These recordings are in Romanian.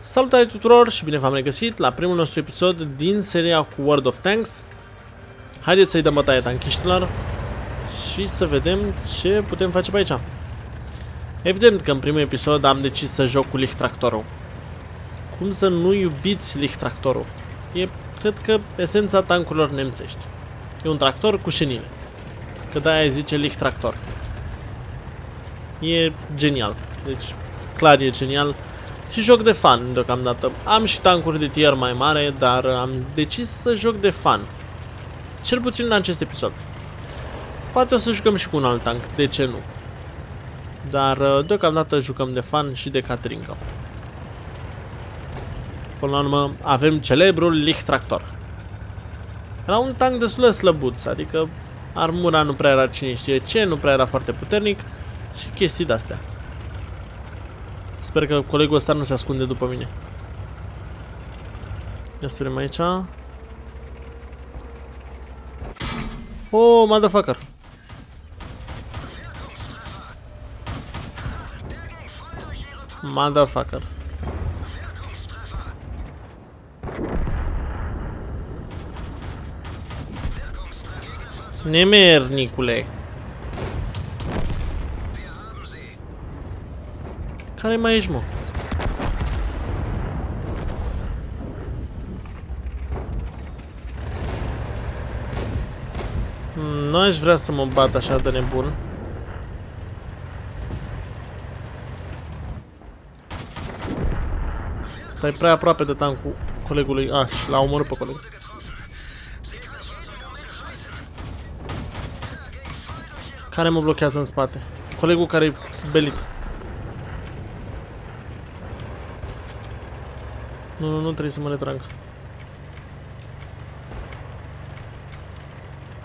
Salutare tuturor și bine v-am regăsit la primul nostru episod din seria cu World of Tanks. Haideți să-i dăm bătaie tankiștilor și să vedem ce putem face pe aici. Evident că în primul episod am decis să joc cu Lich Tractorul. Cum să nu iubiți Lich Tractorul? E, cred că, esența tankurilor nemțești. E un tractor cu șenile. Că de-aia zice Lich Tractor. E genial. Deci, clar e genial și joc de fan deocamdată. Am și tancuri de tier mai mare, dar am decis să joc de fan. Cel puțin în acest episod. Poate o să jucăm și cu un alt tank, de ce nu? Dar uh, deocamdată jucăm de fan și de Caterinca. Până la urmă avem celebrul Lich Tractor. Era un tank destul de slăbuț, adică armura nu prea era cine știe ce, nu prea era foarte puternic și chestii de-astea. Sper că colegul ăsta nu se ascunde după mine. Ia să vedem aici. Oh, motherfucker. Motherfucker. Nemernicule. Care mai ești, mă? Nu aș vrea să mă bat așa de nebun. Stai prea aproape de tancul colegului. Ah, l-a omorât pe coleg. Care mă blochează în spate? Colegul care e belit. Nu, nu, nu trebuie să mă retrag.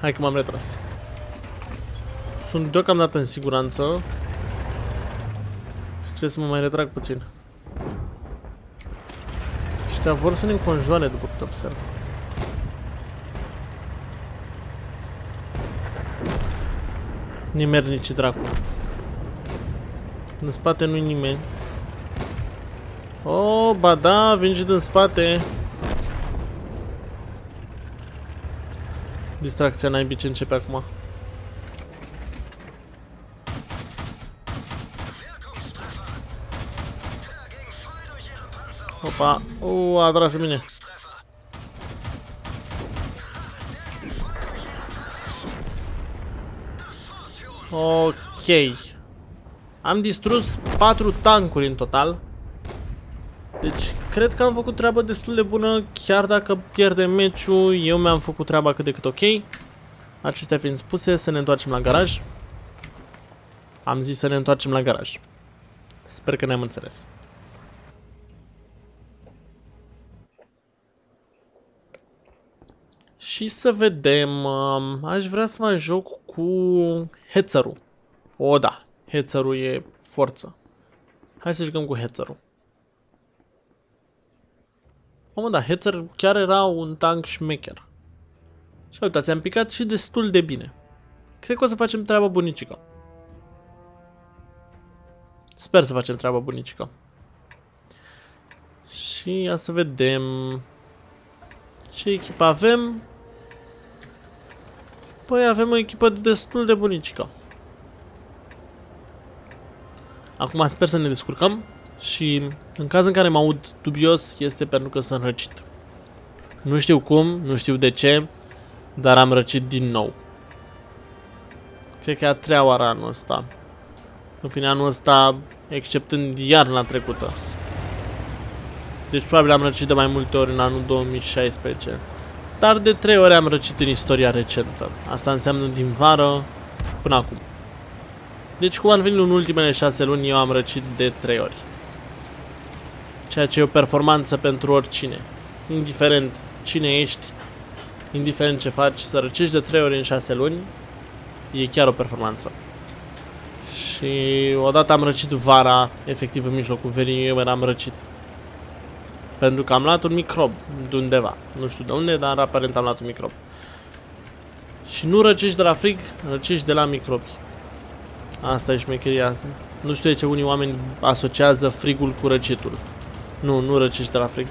Hai că m-am retras. Sunt deocamdată în siguranță. Și trebuie să mă mai retrag puțin. Ăștia vor să ne înconjoare după cât observ. Nimernici dracu. În spate nu-i nimeni. Oh, ba da, vin și din spate. Distracția naibii ce începe acum. Opa, uh, a tras în mine. Ok. Am distrus 4 tancuri în total. Deci, cred că am făcut treaba destul de bună, chiar dacă pierdem meciul, eu mi-am făcut treaba cât de cât ok. Acestea fiind spuse, să ne întoarcem la garaj. Am zis să ne întoarcem la garaj. Sper că ne-am înțeles. Și să vedem, um, aș vrea să mai joc cu Hetzerul. O, da, Hetzerul e forță. Hai să jucăm cu Hetzerul. Mamă, da, Hetzer chiar era un tank șmecher. Și uitați, am picat și destul de bine. Cred că o să facem treaba bunicică. Sper să facem treaba bunicică. Și ia să vedem ce echipă avem. Păi avem o echipă destul de bunicică. Acum sper să ne descurcăm și în caz în care mă aud dubios este pentru că sunt răcit. Nu știu cum, nu știu de ce, dar am răcit din nou. Cred că e a treia oară anul ăsta. În fine, anul ăsta, exceptând iarna trecută. Deci probabil am răcit de mai multe ori în anul 2016. Dar de trei ori am răcit în istoria recentă. Asta înseamnă din vară până acum. Deci cum ar veni în ultimele șase luni, eu am răcit de trei ori ceea ce e o performanță pentru oricine. Indiferent cine ești, indiferent ce faci, să răcești de 3 ori în 6 luni, e chiar o performanță. Și odată am răcit vara, efectiv în mijlocul verii, eu eram răcit. Pentru că am luat un microb de undeva. Nu știu de unde, dar aparent am luat un microb. Și nu răcești de la frig, răcești de la microbi. Asta e șmecheria. Nu știu de ce unii oameni asociază frigul cu răcitul. Nu, nu răcești de la frig.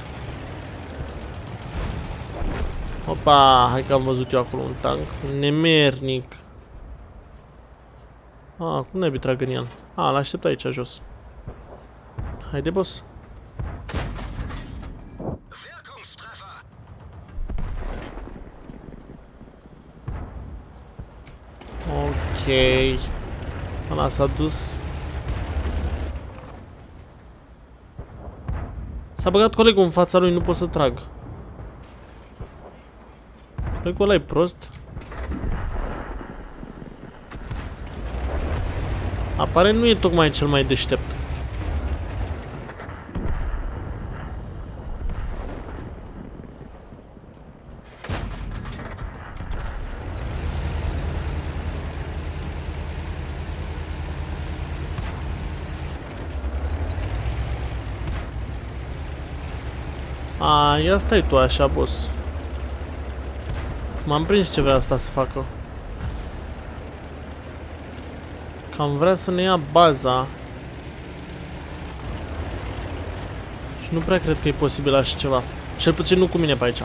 Opa, hai că am văzut eu acolo un tank. Nemernic. Ah, cum ne-ai trag în el? Ah, l-aștept aici jos. Haide, boss. Ok. Ăla s-a dus. S-a băgat colegul în fața lui, nu pot să trag. Colegul ăla e prost. Apare nu e tocmai cel mai deștept. A, ia stai tu așa, boss. M-am prins ce vrea asta să facă. Cam vrea să ne ia baza. Și nu prea cred că e posibil așa ceva. Cel puțin nu cu mine pe aici.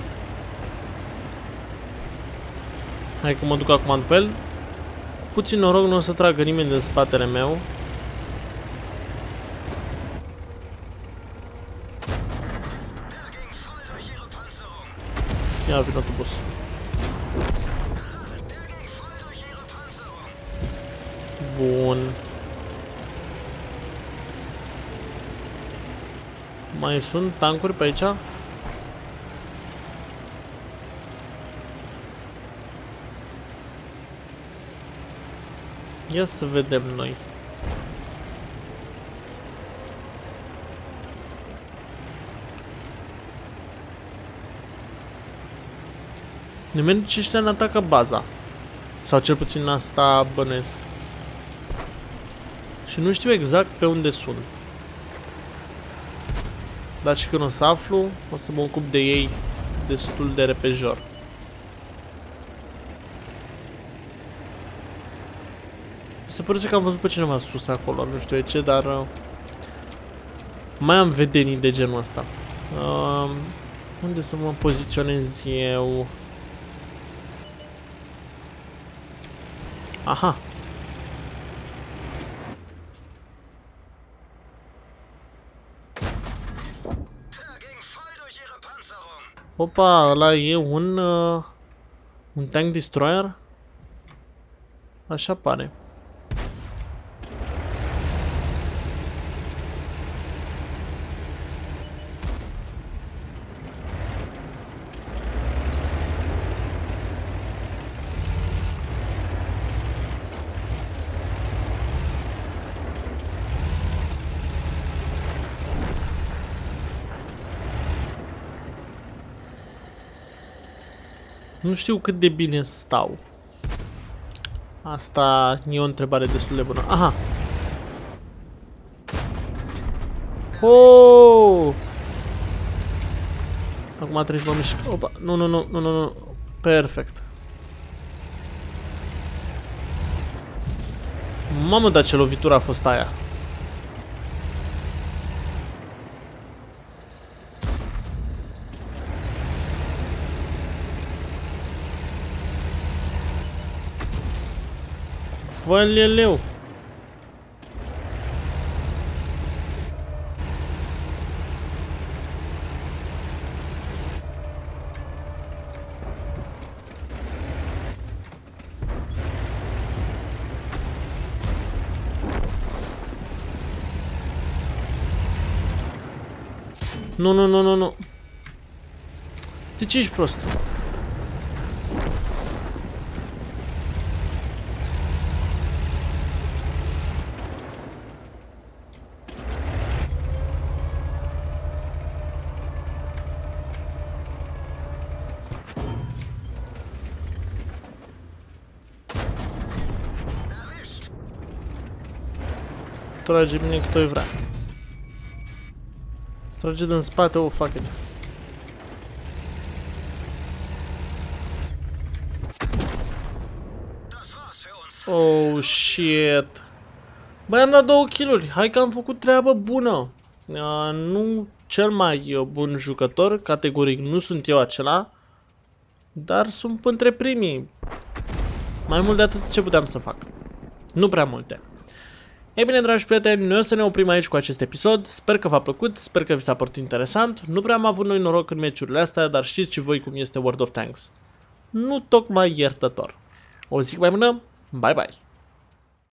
Hai că mă duc acum pe el. Puțin noroc nu o să tragă nimeni din spatele meu. Ia vină tu, boss. Bun. Mai sunt tancuri pe aici? Ia să vedem noi. Nimeni ăștia ne atacă baza. Sau cel puțin asta bănesc. Și nu știu exact pe unde sunt. Dar și când o să aflu, o să mă ocup de ei destul de repejor. Se pare că am văzut pe cineva sus acolo, nu știu de ce, dar... Uh, mai am vedenii de genul ăsta. Uh, unde să mă poziționez eu? Aha. Opa, ăla e un... Uh, un tank destroyer? Așa pare. Nu știu cât de bine stau. Asta e o întrebare destul de bună. Aha! Oh! Acum trebuie să mă mișc. Opa, nu, nu, nu, nu, nu, nu. Perfect. Mamă, dar ce lovitură a fost aia. Valeu! Nu, nu, nu, nu, trage bine cât o vrea. Trage din spate, oh, fuck it. Oh, shit. Băi, am dat două kill-uri. Hai că am făcut treabă bună. Uh, nu cel mai uh, bun jucător, categoric nu sunt eu acela, dar sunt între primii. Mai mult de atât ce puteam să fac. Nu prea multe. Ei bine, dragi prieteni, noi o să ne oprim aici cu acest episod. Sper că v-a plăcut, sper că vi s-a părut interesant. Nu prea am avut noi noroc în meciurile astea, dar știți și voi cum este World of Tanks. Nu tocmai iertător. O zic mai bună, bye bye!